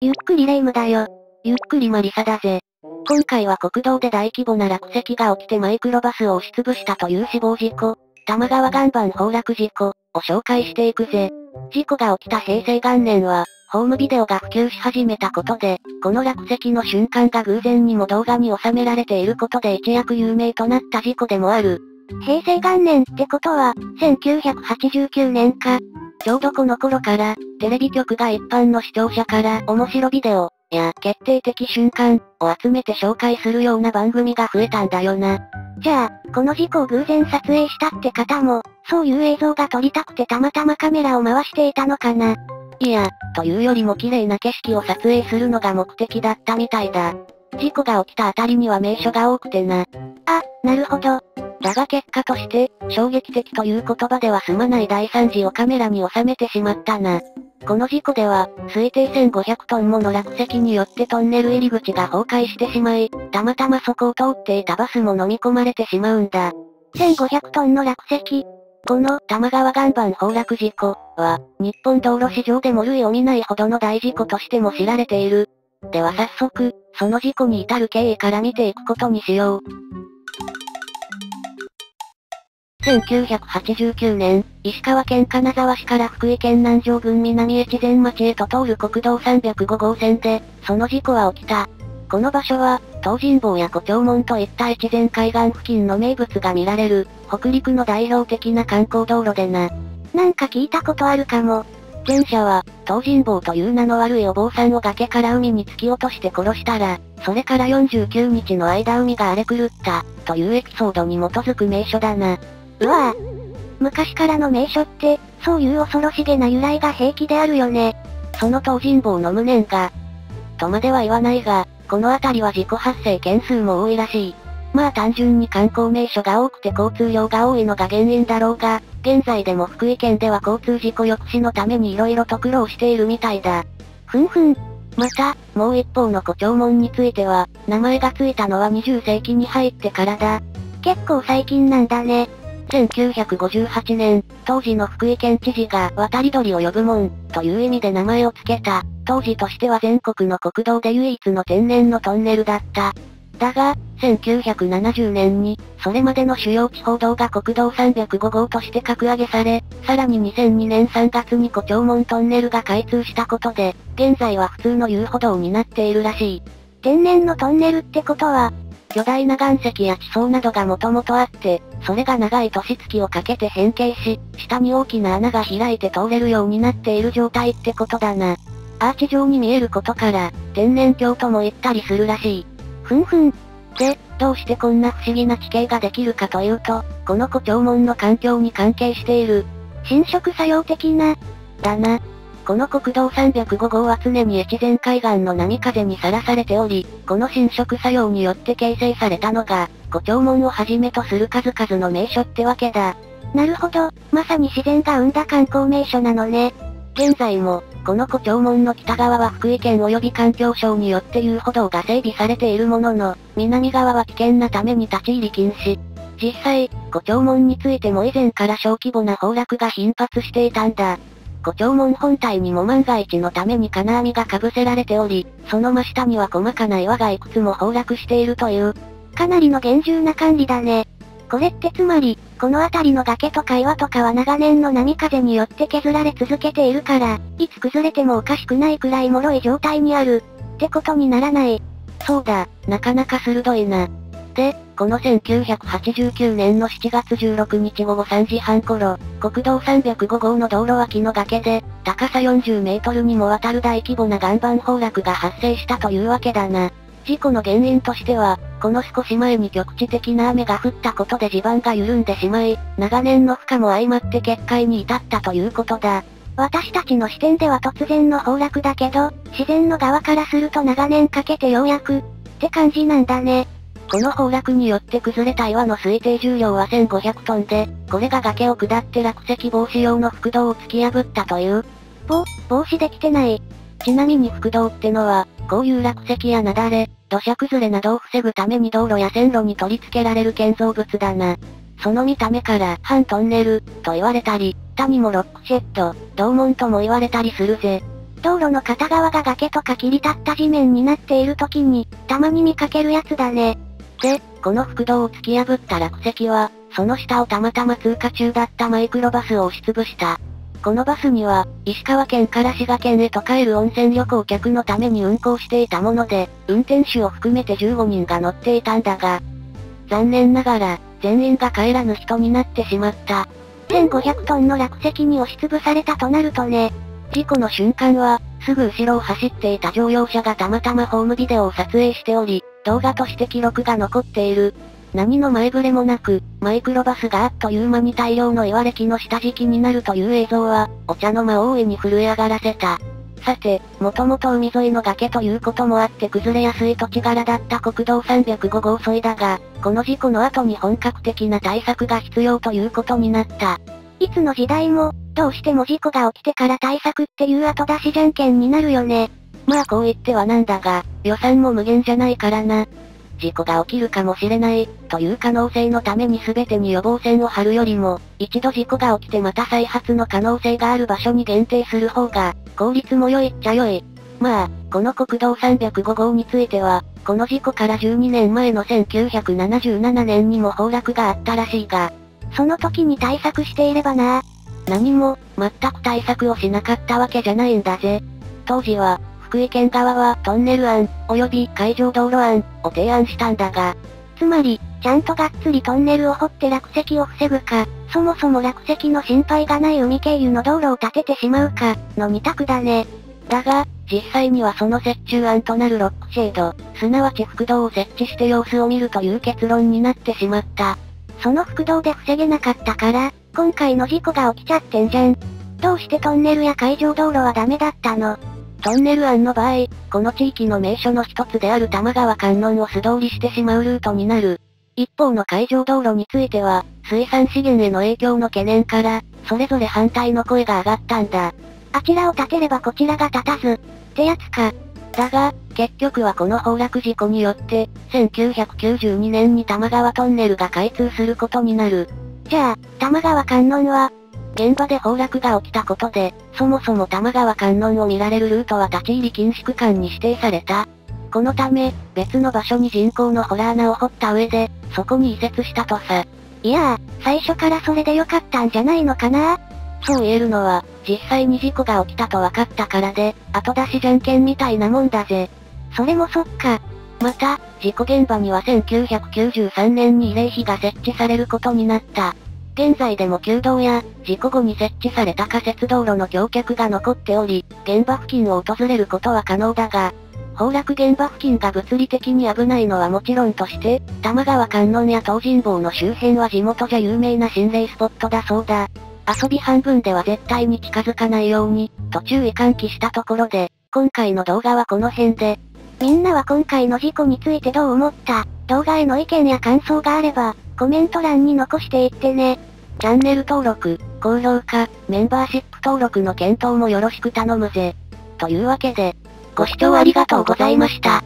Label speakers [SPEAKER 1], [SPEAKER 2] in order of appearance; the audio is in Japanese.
[SPEAKER 1] ゆっくりレ夢ムだよ。
[SPEAKER 2] ゆっくりマリサだぜ。今回は国道で大規模な落石が起きてマイクロバスを押しつぶしたという死亡事故、玉川岩盤崩落事故を紹介していくぜ。事故が起きた平成元年は、ホームビデオが普及し始めたことで、この落石の瞬間が偶然にも動画に収められていることで一躍有名となった事故でもある。
[SPEAKER 1] 平成元年ってことは、1989年か。
[SPEAKER 2] ちょうどこの頃から、テレビ局が一般の視聴者から面白ビデオ、や決定的瞬間を集めて紹介するような番組が増えたんだよな。
[SPEAKER 1] じゃあ、この事故を偶然撮影したって方も、そういう映像が撮りたくてたまたまカメラを回していたのかな。
[SPEAKER 2] いや、というよりも綺麗な景色を撮影するのが目的だったみたいだ。事故が起きたあたりには名所が多くてな。
[SPEAKER 1] あ、なるほど。
[SPEAKER 2] だが結果として、衝撃的という言葉では済まない大惨事をカメラに収めてしまったな。この事故では、推定1500トンもの落石によってトンネル入り口が崩壊してしまい、たまたまそこを通っていたバスも飲み込まれてしまうんだ。
[SPEAKER 1] 1500トンの落石。
[SPEAKER 2] この玉川岩盤崩落事故は、日本道路史上でも類を見ないほどの大事故としても知られている。では早速、その事故に至る経緯から見ていくことにしよう。1989年、石川県金沢市から福井県南城郡南越前町へと通る国道305号線で、その事故は起きた。この場所は、東尋坊や古町門といった越前海岸付近の名物が見られる、北陸の代表的な観光道路でな。
[SPEAKER 1] なんか聞いたことあるかも。
[SPEAKER 2] 前者は、東尋坊という名の悪いお坊さんを崖から海に突き落として殺したら、それから49日の間海が荒れ狂った、というエピソードに基づく名所だな。
[SPEAKER 1] うわぁ。昔からの名所って、そういう恐ろしげな由来が平気であるよね。
[SPEAKER 2] その東尋坊の無念が、とまでは言わないが、この辺りは事故発生件数も多いらしい。まあ単純に観光名所が多くて交通量が多いのが原因だろうが、現在でも福井県では交通事故抑止のために色々と苦労しているみたいだ。
[SPEAKER 1] ふんふん。
[SPEAKER 2] また、もう一方の古町門については、名前が付いたのは20世紀に入ってからだ。
[SPEAKER 1] 結構最近なんだね。
[SPEAKER 2] 1958年、当時の福井県知事が渡り鳥を呼ぶ門、という意味で名前を付けた、当時としては全国の国道で唯一の天然のトンネルだった。だが、1970年に、それまでの主要地方道が国道305号として格上げされ、さらに2002年3月に古町門トンネルが開通したことで、現在は普通の遊歩道になっているらしい。
[SPEAKER 1] 天然のトンネルってことは、
[SPEAKER 2] 巨大な岩石や地層などがもともとあって、それが長い年月をかけて変形し、下に大きな穴が開いて通れるようになっている状態ってことだな。アーチ状に見えることから、天然鏡とも言ったりするらしい。
[SPEAKER 1] ふんふん。
[SPEAKER 2] で、どうしてこんな不思議な地形ができるかというと、この古町門の環境に関係している。
[SPEAKER 1] 侵食作用的な。
[SPEAKER 2] だな。この国道305号は常に越前海岸の波風にさらされており、この侵食作用によって形成されたのが、古町門をはじめとする数々の名所ってわけだ。
[SPEAKER 1] なるほど、まさに自然が生んだ観光名所なのね。
[SPEAKER 2] 現在も、この古町門の北側は福井県及び環境省によって遊歩道が整備されているものの、南側は危険なために立ち入り禁止。実際、古町門についても以前から小規模な崩落が頻発していたんだ。古町門本体にも万が一のために金網が被せられており、その真下には細かな岩がいくつも崩落しているという。
[SPEAKER 1] かなりの厳重な管理だね。これってつまり、この辺りの崖とか岩とかは長年の波風によって削られ続けているから、いつ崩れてもおかしくないくらい脆い状態にある。ってことにならない。
[SPEAKER 2] そうだ、なかなか鋭いな。で、この1989年の7月16日午後3時半頃、国道305号の道路脇の崖で、高さ40メートルにもわたる大規模な岩盤崩落が発生したというわけだな。事故の原因としては、この少し前に局地的な雨が降ったことで地盤が緩んでしまい、長年の負荷も相まって決壊に至ったということだ。
[SPEAKER 1] 私たちの視点では突然の崩落だけど、自然の側からすると長年かけてようやく、って感じなんだね。
[SPEAKER 2] この崩落によって崩れた岩の推定重量は1500トンで、これが崖を下って落石防止用の覆道を突き破ったという。
[SPEAKER 1] ぼ、防止できてない。
[SPEAKER 2] ちなみに覆道ってのは、こういう落石や雪崩、土砂崩れなどを防ぐために道路や線路に取り付けられる建造物だな。その見た目から、半トンネル、と言われたり、他にもロックシェッド、銅門とも言われたりするぜ。
[SPEAKER 1] 道路の片側が崖とか切り立った地面になっている時に、たまに見かけるやつだね。
[SPEAKER 2] で、この副道を突き破った落石は、その下をたまたま通過中だったマイクロバスを押しつぶした。このバスには、石川県から滋賀県へと帰る温泉旅行客のために運行していたもので、運転手を含めて15人が乗っていたんだが、残念ながら、全員が帰らぬ人になってしまった。
[SPEAKER 1] 1500トンの落石に押しつぶされたとなるとね。
[SPEAKER 2] 事故の瞬間は、すぐ後ろを走っていた乗用車がたまたまホームビデオを撮影しており、動画として記録が残っている。何の前触れもなく、マイクロバスがあっという間に大量の岩歴の下敷きになるという映像は、お茶の間を大いに震え上がらせた。さて、もともと海沿いの崖ということもあって崩れやすい土地柄だった国道305号沿いだが、この事故の後に本格的な対策が必要ということになった。
[SPEAKER 1] いつの時代も、どうしても事故が起きてから対策っていう後出しじゃんけんになるよね。
[SPEAKER 2] まあこう言ってはなんだが、予算も無限じゃないからな。事故が起きるかもしれない、という可能性のために全てに予防線を張るよりも、一度事故が起きてまた再発の可能性がある場所に限定する方が、効率も良いっちゃ良い。まあ、この国道305号については、この事故から12年前の1977年にも崩落があったらしいが、
[SPEAKER 1] その時に対策していればな。
[SPEAKER 2] 何も、全く対策をしなかったわけじゃないんだぜ。当時は、福井県側はトンネル案、及び海上道路案を提案したんだが、
[SPEAKER 1] つまり、ちゃんとがっつりトンネルを掘って落石を防ぐか、そもそも落石の心配がない海経由の道路を建ててしまうか、の2択だね。
[SPEAKER 2] だが、実際にはその折衷案となるロックシェード、すなわち副道を設置して様子を見るという結論になってしまった。
[SPEAKER 1] その副道で防げなかったから、今回の事故が起きちゃってんじゃん。どうしてトンネルや海上道路はダメだったの？
[SPEAKER 2] トンネル案の場合、この地域の名所の一つである玉川観音を素通りしてしまうルートになる。一方の海上道路については、水産資源への影響の懸念から、それぞれ反対の声が上がったんだ。
[SPEAKER 1] あちらを立てればこちらが立たず、ってやつか。
[SPEAKER 2] だが、結局はこの崩落事故によって、1992年に玉川トンネルが開通することになる。
[SPEAKER 1] じゃあ、玉川観音は、
[SPEAKER 2] 現場で崩落が起きたことで、そもそも玉川観音を見られるルートは立ち入り禁止区間に指定された。このため、別の場所に人工のホラー穴を掘った上で、そこに移設したとさ。
[SPEAKER 1] いやー、最初からそれでよかったんじゃないのかな？
[SPEAKER 2] そう言えるのは、実際に事故が起きたと分かったからで、後出しじゃんけんみたいなもんだぜ。
[SPEAKER 1] それもそっか。
[SPEAKER 2] また、事故現場には1993年に慰霊碑が設置されることになった。現在でも旧道や、事故後に設置された仮設道路の橋脚が残っており、現場付近を訪れることは可能だが、崩落現場付近が物理的に危ないのはもちろんとして、玉川観音や東尋坊の周辺は地元じゃ有名な心霊スポットだそうだ。遊び半分では絶対に近づかないように、と注意喚起したところで、今回の動画はこの辺で。
[SPEAKER 1] みんなは今回の事故についてどう思った？動画への意見や感想があれば、コメント欄に残していってね。
[SPEAKER 2] チャンネル登録、高評価、メンバーシップ登録の検討もよろしく頼むぜ。というわけで、ご視聴ありがとうございました。